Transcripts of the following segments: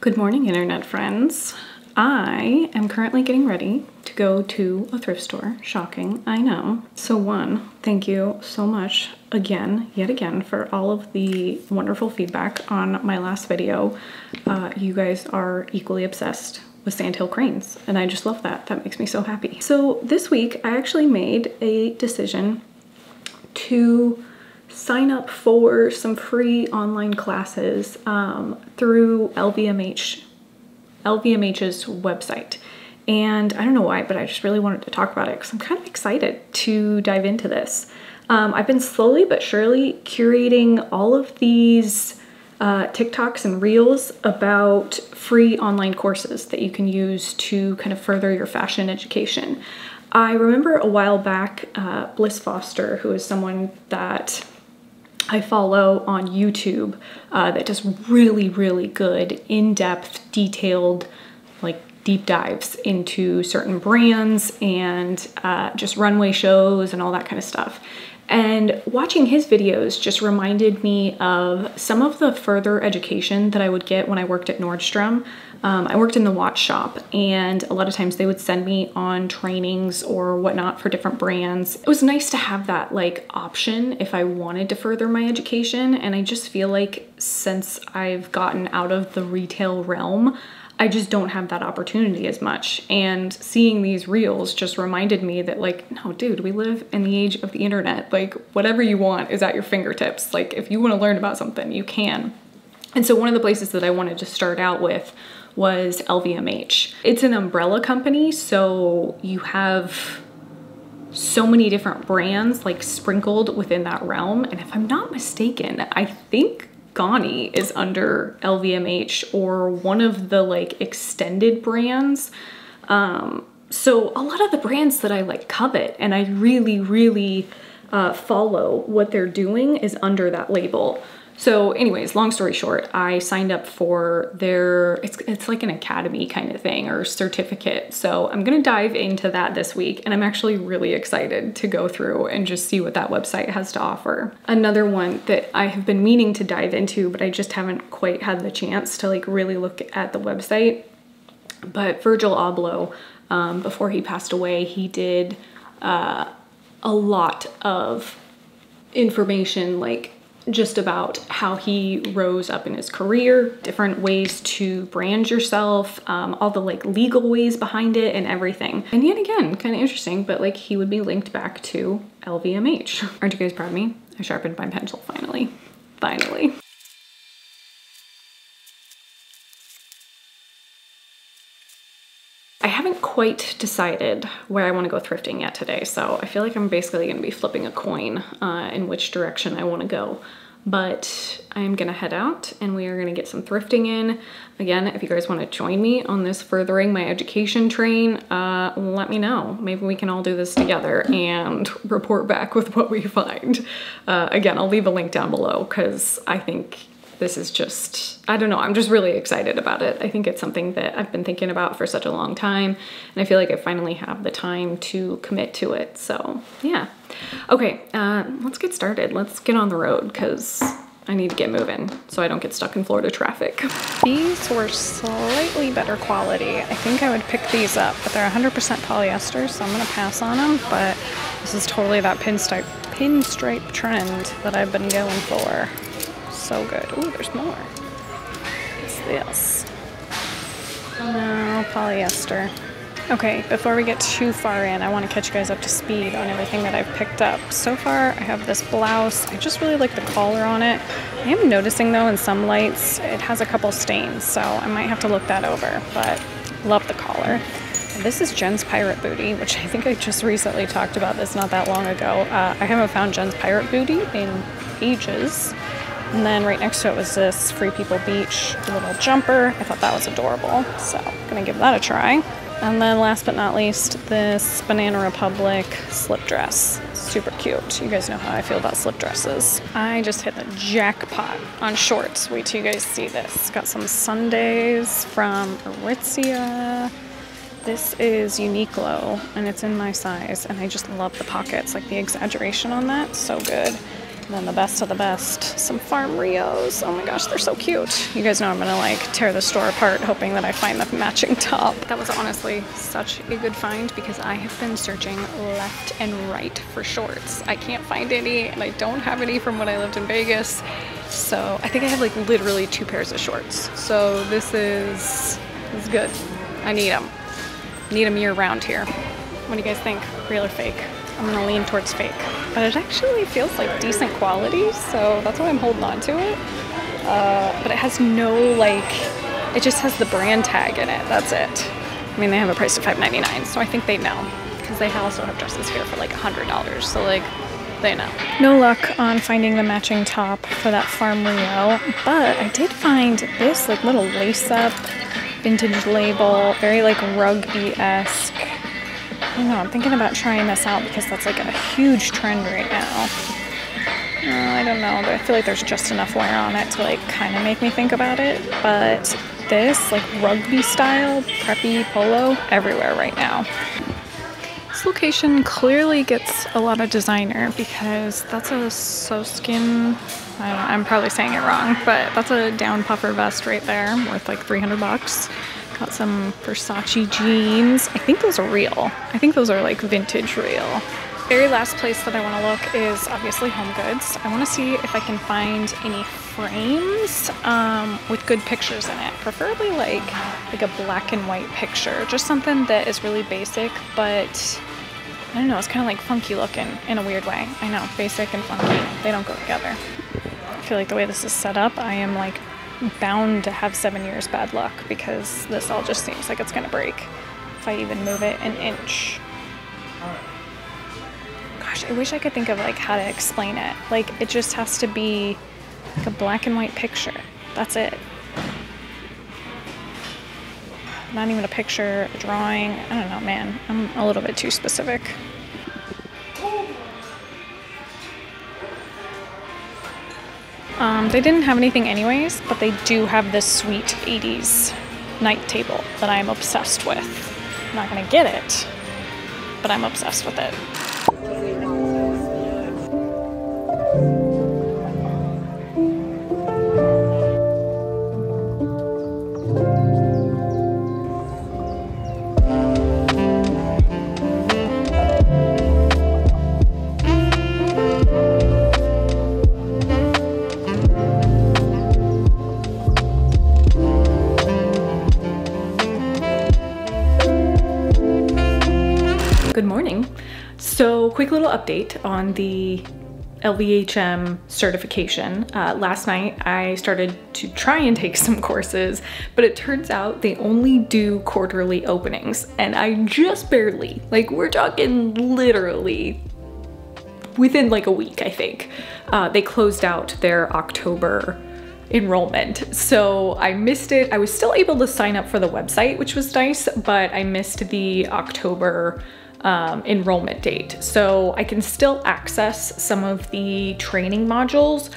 Good morning, internet friends. I am currently getting ready to go to a thrift store. Shocking, I know. So, one, thank you so much again, yet again, for all of the wonderful feedback on my last video. Uh, you guys are equally obsessed with sandhill cranes, and I just love that. That makes me so happy. So, this week I actually made a decision to sign up for some free online classes um, through LVMH, LVMH's website. And I don't know why, but I just really wanted to talk about it because I'm kind of excited to dive into this. Um, I've been slowly but surely curating all of these uh, TikToks and Reels about free online courses that you can use to kind of further your fashion education. I remember a while back, uh, Bliss Foster, who is someone that I follow on YouTube uh, that does really, really good, in depth, detailed, like deep dives into certain brands and uh, just runway shows and all that kind of stuff. And watching his videos just reminded me of some of the further education that I would get when I worked at Nordstrom. Um, I worked in the watch shop, and a lot of times they would send me on trainings or whatnot for different brands. It was nice to have that like option if I wanted to further my education. And I just feel like since I've gotten out of the retail realm, I just don't have that opportunity as much. And seeing these reels just reminded me that, like, no, dude, we live in the age of the internet. Like, whatever you want is at your fingertips. Like, if you want to learn about something, you can. And so, one of the places that I wanted to start out with was LVMH. It's an umbrella company, so you have so many different brands like sprinkled within that realm. And if I'm not mistaken, I think Ganni is under LVMH or one of the like extended brands. Um, so a lot of the brands that I like covet and I really, really uh, follow what they're doing is under that label. So anyways, long story short, I signed up for their, it's, it's like an academy kind of thing or certificate. So I'm gonna dive into that this week and I'm actually really excited to go through and just see what that website has to offer. Another one that I have been meaning to dive into, but I just haven't quite had the chance to like really look at the website. But Virgil Abloh, um, before he passed away, he did uh, a lot of information like just about how he rose up in his career, different ways to brand yourself, um, all the like legal ways behind it and everything. And yet again, kind of interesting, but like he would be linked back to LVMH. Aren't you guys proud of me? I sharpened my pencil finally. Finally. I haven't quite decided where I want to go thrifting yet today, so I feel like I'm basically going to be flipping a coin uh, in which direction I want to go. But I'm to head out and we are to get some thrifting in. Again, if you guys want to join me on this furthering my education train, uh, let me know. Maybe we can all do this together and report back with what we find. Uh, again, I'll leave a link down below because I think this is just, I don't know, I'm just really excited about it. I think it's something that I've been thinking about for such a long time, and I feel like I finally have the time to commit to it. So, yeah. Okay, uh, let's get started. Let's get on the road because I need to get moving so I don't get stuck in Florida traffic. These were slightly better quality. I think I would pick these up, but they're 100% polyester, so I'm gonna pass on them, but this is totally that pinstripe, pinstripe trend that I've been going for so good. Ooh, there's more. What's this? No, polyester. Okay, before we get too far in, I want to catch you guys up to speed on everything that I've picked up. So far, I have this blouse. I just really like the collar on it. I am noticing though in some lights, it has a couple stains, so I might have to look that over, but love the collar. This is Jen's Pirate Booty, which I think I just recently talked about this not that long ago. Uh, I haven't found Jen's Pirate Booty in ages. And then right next to it was this Free People Beach little jumper. I thought that was adorable, so I'm gonna give that a try. And then last but not least, this Banana Republic slip dress. Super cute. You guys know how I feel about slip dresses. I just hit the jackpot on shorts. Wait till you guys see this. Got some Sundays from Aritzia. This is Uniqlo and it's in my size and I just love the pockets, like the exaggeration on that, so good. And then the best of the best, some Farm Rios. Oh my gosh, they're so cute. You guys know I'm gonna like tear the store apart hoping that I find the matching top. That was honestly such a good find because I have been searching left and right for shorts. I can't find any and I don't have any from when I lived in Vegas. So I think I have like literally two pairs of shorts. So this is, this is good. I need them. Need them year round here. What do you guys think? Real or fake? I'm gonna lean towards fake. But it actually feels like decent quality, so that's why I'm holding on to it. Uh, but it has no like, it just has the brand tag in it, that's it. I mean, they have a price of $5.99, so I think they know. Because they also have dresses here for like $100, so like, they know. No luck on finding the matching top for that Farm Rio, but I did find this like little lace-up vintage label, very like rugby-esque don't know, I'm thinking about trying this out because that's like a huge trend right now. Uh, I don't know, but I feel like there's just enough wear on it to like kind of make me think about it. But this, like rugby style, preppy polo, everywhere right now. This location clearly gets a lot of designer because that's a Soskin, I am probably saying it wrong, but that's a down puffer vest right there worth like 300 bucks. Got some Versace jeans. I think those are real. I think those are like vintage real. Very last place that I want to look is obviously Home Goods. I want to see if I can find any frames um, with good pictures in it. Preferably like like a black and white picture. Just something that is really basic, but I don't know, it's kind of like funky looking in a weird way. I know, basic and funky, they don't go together. I feel like the way this is set up, I am like bound to have seven years bad luck because this all just seems like it's gonna break if I even move it an inch. Gosh, I wish I could think of like how to explain it. Like it just has to be like a black and white picture. That's it. Not even a picture, a drawing. I don't know, man. I'm a little bit too specific. Um, they didn't have anything anyways, but they do have this sweet 80s night table that I'm obsessed with. I'm not gonna get it, but I'm obsessed with it. Update on the LVHM certification. Uh, last night I started to try and take some courses, but it turns out they only do quarterly openings and I just barely, like we're talking literally within like a week, I think, uh, they closed out their October enrollment. So I missed it. I was still able to sign up for the website, which was nice, but I missed the October um, enrollment date. So I can still access some of the training modules,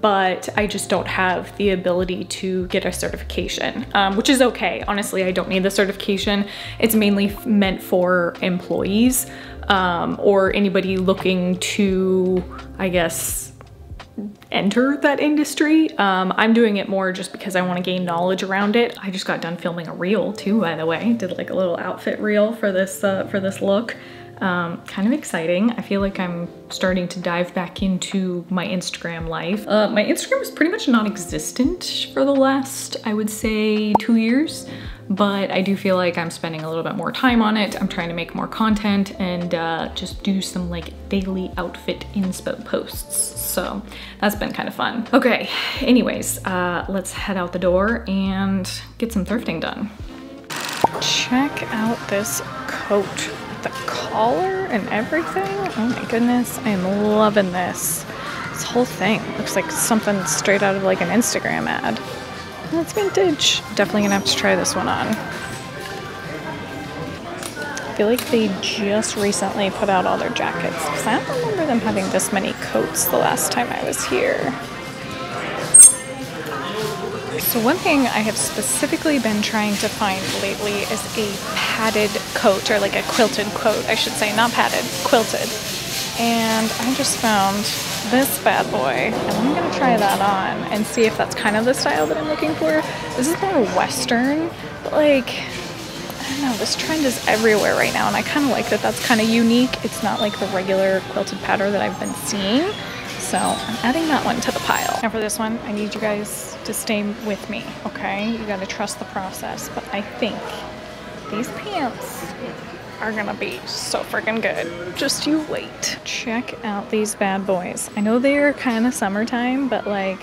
but I just don't have the ability to get a certification, um, which is okay. Honestly, I don't need the certification. It's mainly meant for employees um, or anybody looking to, I guess, enter that industry. Um, I'm doing it more just because I want to gain knowledge around it. I just got done filming a reel too, by the way. Did like a little outfit reel for this uh, for this look. Um, kind of exciting. I feel like I'm starting to dive back into my Instagram life. Uh, my Instagram was pretty much non-existent for the last, I would say, two years but I do feel like I'm spending a little bit more time on it. I'm trying to make more content and uh, just do some like daily outfit inspo posts. So that's been kind of fun. Okay, anyways, uh, let's head out the door and get some thrifting done. Check out this coat. The collar and everything. Oh my goodness, I am loving this. This whole thing looks like something straight out of like an Instagram ad. That's vintage. Definitely gonna have to try this one on. I feel like they just recently put out all their jackets because I don't remember them having this many coats the last time I was here. So one thing I have specifically been trying to find lately is a padded coat, or like a quilted coat, I should say, not padded, quilted. And I just found this bad boy and I'm gonna try that on and see if that's kind of the style that I'm looking for. This is more Western, but like, I don't know, this trend is everywhere right now and I kind of like that that's kind of unique. It's not like the regular quilted pattern that I've been seeing. So I'm adding that one to the pile. Now for this one, I need you guys to stay with me, okay? You gotta trust the process, but I think these pants are gonna be so freaking good. Just you wait. Check out these bad boys. I know they're kind of summertime, but like,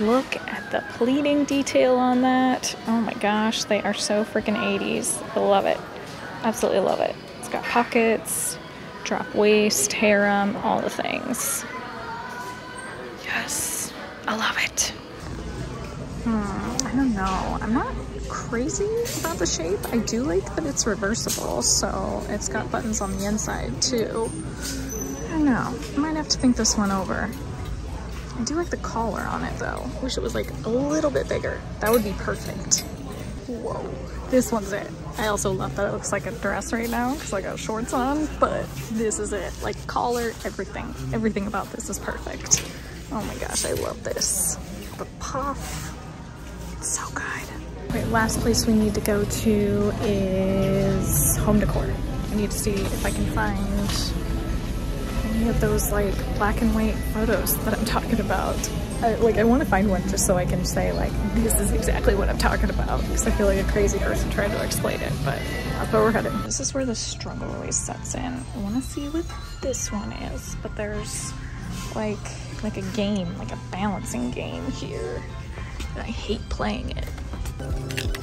look at the pleating detail on that. Oh my gosh, they are so freaking 80s. I love it. Absolutely love it. It's got pockets, drop waist, harem, all the things. Yes, I love it. Hmm, I don't know. I'm not crazy about the shape. I do like that it's reversible, so it's got buttons on the inside too. I don't know. I might have to think this one over. I do like the collar on it though. Wish it was like a little bit bigger. That would be perfect. Whoa. This one's it. I also love that it looks like a dress right now because I got shorts on, but this is it. Like collar, everything. Everything about this is perfect. Oh my gosh, I love this. The puff, so good. Okay, last place we need to go to is home decor. I need to see if I can find any of those like black and white photos that I'm talking about. I, like I want to find one just so I can say like this is exactly what I'm talking about because I feel like a crazy person trying to explain it but that's where we're headed. This is where the struggle always sets in. I want to see what this one is but there's like like a game like a balancing game here I hate playing it.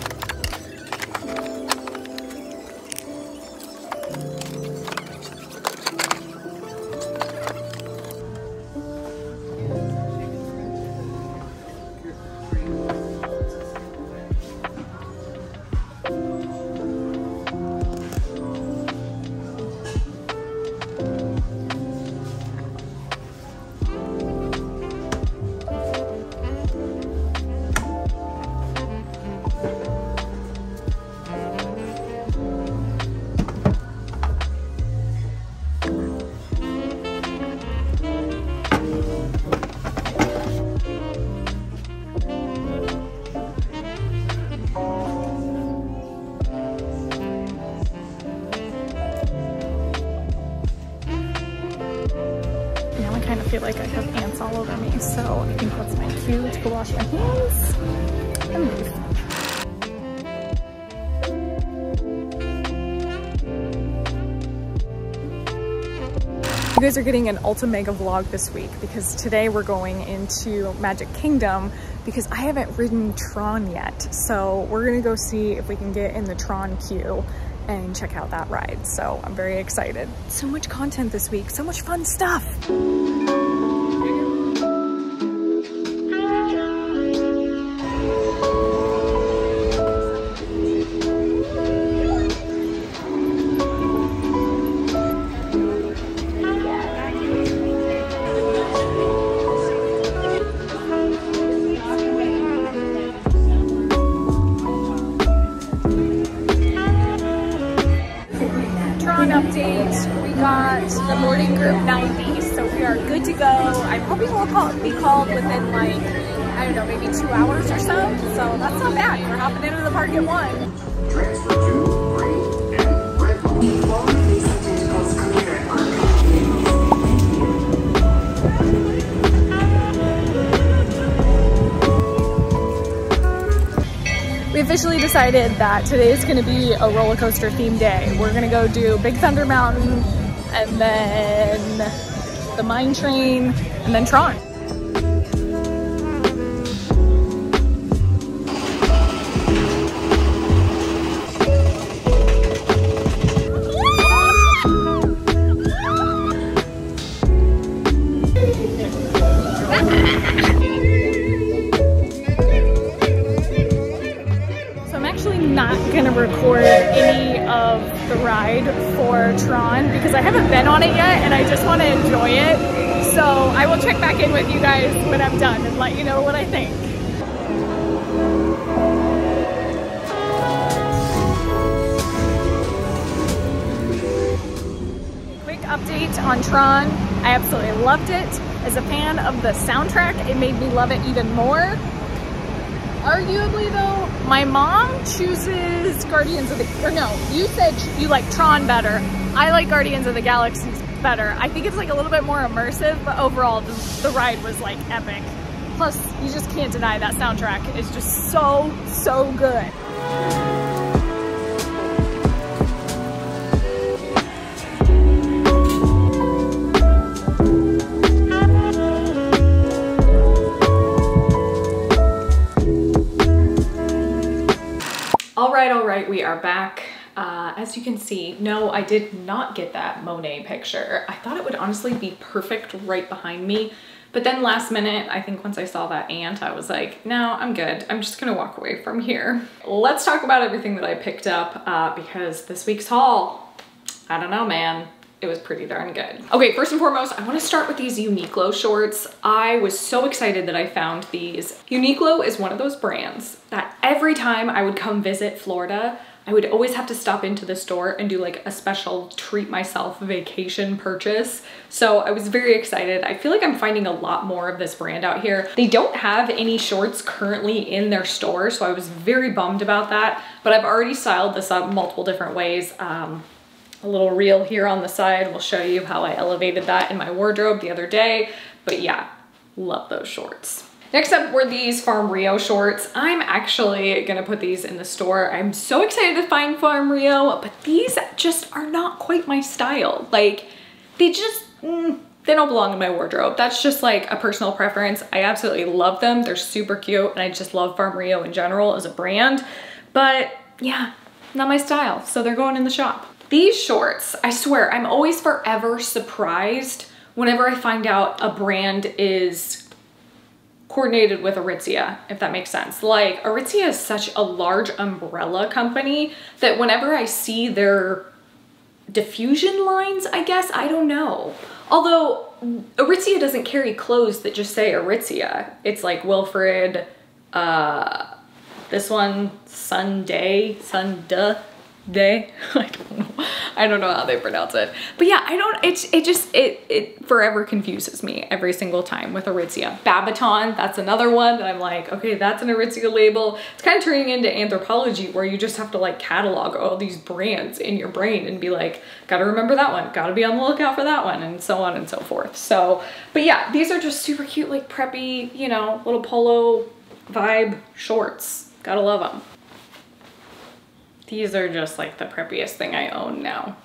Think that's my cue to go wash my hands and leave. You guys are getting an ultra mega vlog this week because today we're going into Magic Kingdom because I haven't ridden Tron yet. So we're gonna go see if we can get in the Tron queue and check out that ride. So I'm very excited. So much content this week, so much fun stuff. The morning group 90, so we are good to go. I'm hoping we'll call, be called within like, I don't know, maybe two hours or so. So that's not bad. We're hopping into the park at one. Transfer to green and red. Officially decided that today is going to be a roller coaster themed day. We're going to go do Big Thunder Mountain, and then the mine train, and then Tron. The soundtrack, it made me love it even more. Arguably though, my mom chooses Guardians of the, or no, you said you like Tron better. I like Guardians of the Galaxy better. I think it's like a little bit more immersive, but overall the, the ride was like epic. Plus, you just can't deny that soundtrack is just so, so good. Right, we are back. Uh, as you can see, no, I did not get that Monet picture. I thought it would honestly be perfect right behind me. But then last minute, I think once I saw that ant, I was like, no, I'm good. I'm just gonna walk away from here. Let's talk about everything that I picked up uh, because this week's haul, I don't know, man it was pretty darn good. Okay, first and foremost, I wanna start with these Uniqlo shorts. I was so excited that I found these. Uniqlo is one of those brands that every time I would come visit Florida, I would always have to stop into the store and do like a special treat myself vacation purchase. So I was very excited. I feel like I'm finding a lot more of this brand out here. They don't have any shorts currently in their store, so I was very bummed about that, but I've already styled this up multiple different ways. Um, a little reel here on the side We'll show you how I elevated that in my wardrobe the other day. But yeah, love those shorts. Next up were these Farm Rio shorts. I'm actually gonna put these in the store. I'm so excited to find Farm Rio, but these just are not quite my style. Like, they just, mm, they don't belong in my wardrobe. That's just like a personal preference. I absolutely love them. They're super cute and I just love Farm Rio in general as a brand. But yeah, not my style. So they're going in the shop. These shorts, I swear, I'm always forever surprised whenever I find out a brand is coordinated with Aritzia, if that makes sense. Like Aritzia is such a large umbrella company that whenever I see their diffusion lines, I guess, I don't know. Although Aritzia doesn't carry clothes that just say Aritzia. It's like Wilfred, uh, this one, Sunday, Sunda, day i don't know i don't know how they pronounce it. But yeah i don't it's it just it it forever confuses me every single time with aritzia. Babaton that's another one that i'm like okay that's an aritzia label. It's kind of turning into Anthropologie where you just have to like catalog all these brands in your brain and be like gotta remember that one gotta be on the lookout for that one and so on and so forth. So but yeah these are just super cute like preppy you know little polo vibe shorts. Gotta love them these are just like the preppiest thing I own now.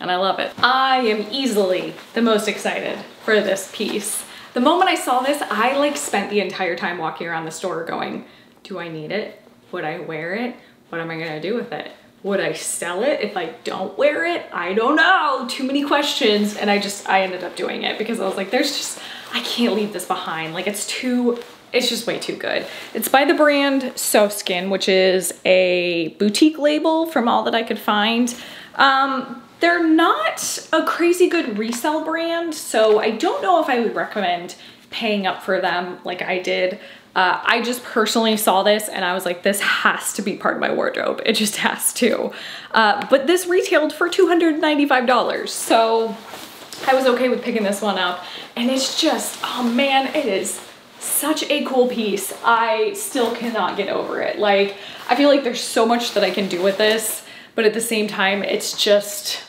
And I love it. I am easily the most excited for this piece. The moment I saw this, I like spent the entire time walking around the store going, do I need it? Would I wear it? What am I gonna do with it? Would I sell it if I don't wear it? I don't know, too many questions. And I just, I ended up doing it because I was like, there's just, I can't leave this behind. Like it's too it's just way too good. It's by the brand Sofskin, which is a boutique label from all that I could find. Um, they're not a crazy good resale brand, so I don't know if I would recommend paying up for them like I did. Uh, I just personally saw this and I was like, this has to be part of my wardrobe. It just has to. Uh, but this retailed for $295, so I was okay with picking this one up. And it's just, oh man, it is such a cool piece. I still cannot get over it. Like, I feel like there's so much that I can do with this, but at the same time, it's just,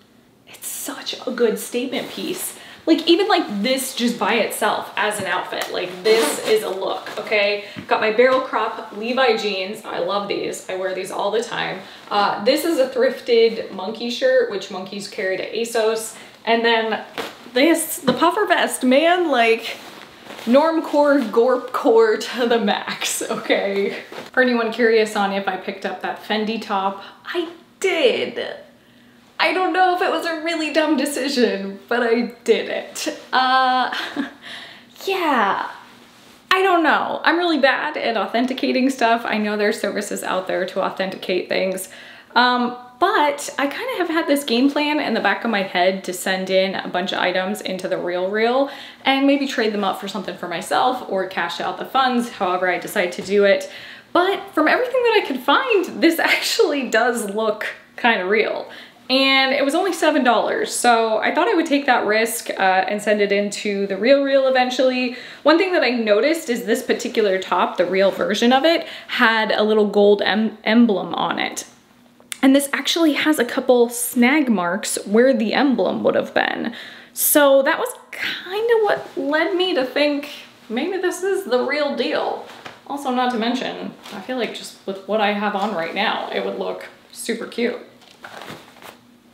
it's such a good statement piece. Like even like this just by itself as an outfit, like this is a look, okay? Got my barrel crop Levi jeans. I love these. I wear these all the time. Uh, this is a thrifted monkey shirt, which monkeys carry to ASOS. And then this, the puffer vest, man, like normcore gorp core to the max, okay? For anyone curious on if I picked up that Fendi top, I did. I don't know if it was a really dumb decision, but I did it. Uh, yeah. I don't know. I'm really bad at authenticating stuff. I know there's services out there to authenticate things. Um, but I kind of have had this game plan in the back of my head to send in a bunch of items into the Real Reel and maybe trade them up for something for myself or cash out the funds, however I decide to do it. But from everything that I could find, this actually does look kind of real. and it was only $7. So I thought I would take that risk uh, and send it into the Real Real eventually. One thing that I noticed is this particular top, the real version of it, had a little gold em emblem on it. And this actually has a couple snag marks where the emblem would have been. So that was kind of what led me to think maybe this is the real deal. Also, not to mention, I feel like just with what I have on right now, it would look super cute.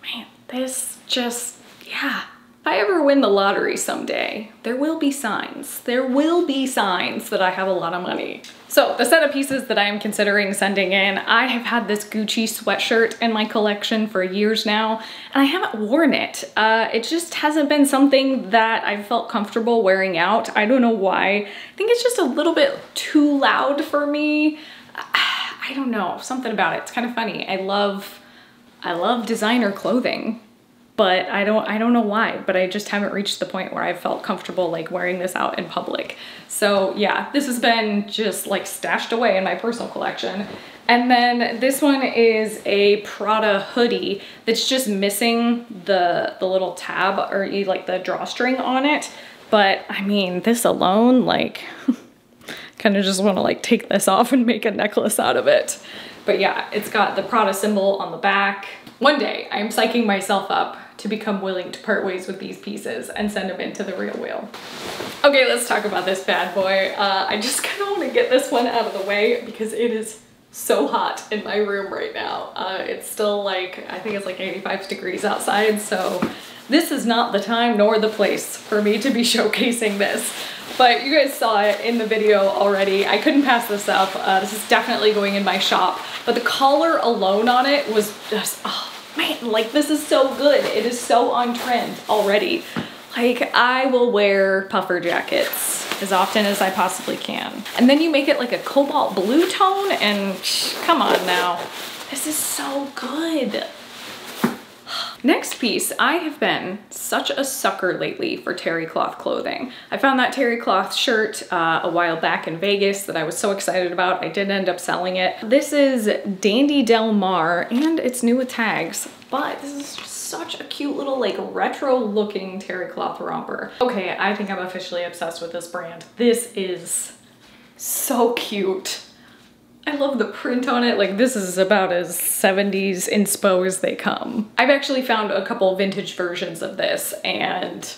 Man, this just, yeah. If I ever win the lottery someday, there will be signs. There will be signs that I have a lot of money. So the set of pieces that I am considering sending in, I have had this Gucci sweatshirt in my collection for years now, and I haven't worn it. Uh, it just hasn't been something that I've felt comfortable wearing out. I don't know why. I think it's just a little bit too loud for me. I don't know, something about it. It's kind of funny. I love, I love designer clothing, but I don't I don't know why, but I just haven't reached the point where I felt comfortable like wearing this out in public. So yeah, this has been just like stashed away in my personal collection. And then this one is a Prada hoodie that's just missing the, the little tab or like the drawstring on it. But I mean, this alone, like, kind of just want to like take this off and make a necklace out of it. But yeah, it's got the Prada symbol on the back. One day, I'm psyching myself up to become willing to part ways with these pieces and send them into the Real Real. Okay, let's talk about this bad boy. Uh, I just kind of want to get this one out of the way because it is so hot in my room right now. Uh, it's still like, I think it's like 85 degrees outside, so this is not the time nor the place for me to be showcasing this. But you guys saw it in the video already. I couldn't pass this up. Uh, this is definitely going in my shop. But the collar alone on it was just, oh, man, like this is so good. It is so on trend already. Like I will wear puffer jackets as often as I possibly can. And then you make it like a cobalt blue tone and shh, come on now. This is so good. Next piece, I have been such a sucker lately for terry cloth clothing. I found that terry cloth shirt uh, a while back in Vegas that I was so excited about. I did end up selling it. This is Dandy Del Mar and it's new with tags, but this is such a cute little like retro looking terry cloth romper. Okay, I think I'm officially obsessed with this brand. This is so cute. I love the print on it. Like this is about as 70s inspo as they come. I've actually found a couple vintage versions of this and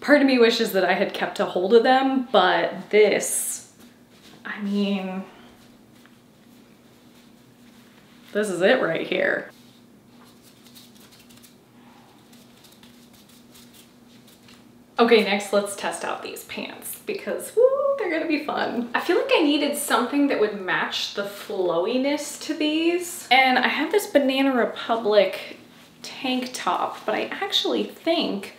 part of me wishes that I had kept a hold of them, but this, I mean, this is it right here. Okay, next let's test out these pants because woo, they're gonna be fun. I feel like I needed something that would match the flowiness to these. And I have this Banana Republic tank top, but I actually think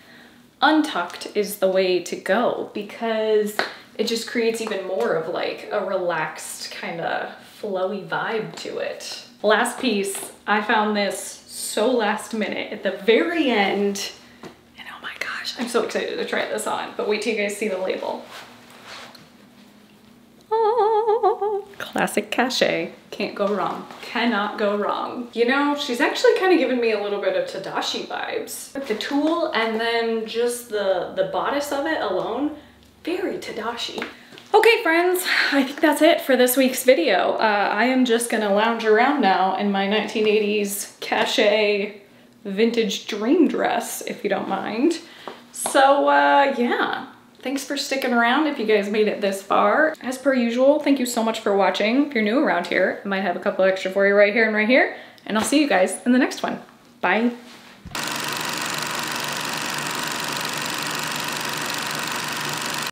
untucked is the way to go because it just creates even more of like a relaxed kind of flowy vibe to it. Last piece, I found this so last minute at the very end I'm so excited to try this on, but wait till you guys see the label. Oh, classic cachet. Can't go wrong. Cannot go wrong. You know, she's actually kind of giving me a little bit of Tadashi vibes. With the tulle and then just the, the bodice of it alone, very Tadashi. Okay friends, I think that's it for this week's video. Uh, I am just gonna lounge around now in my 1980s cachet vintage dream dress, if you don't mind. So uh, yeah, thanks for sticking around if you guys made it this far. As per usual, thank you so much for watching. If you're new around here, I might have a couple extra for you right here and right here. And I'll see you guys in the next one. Bye.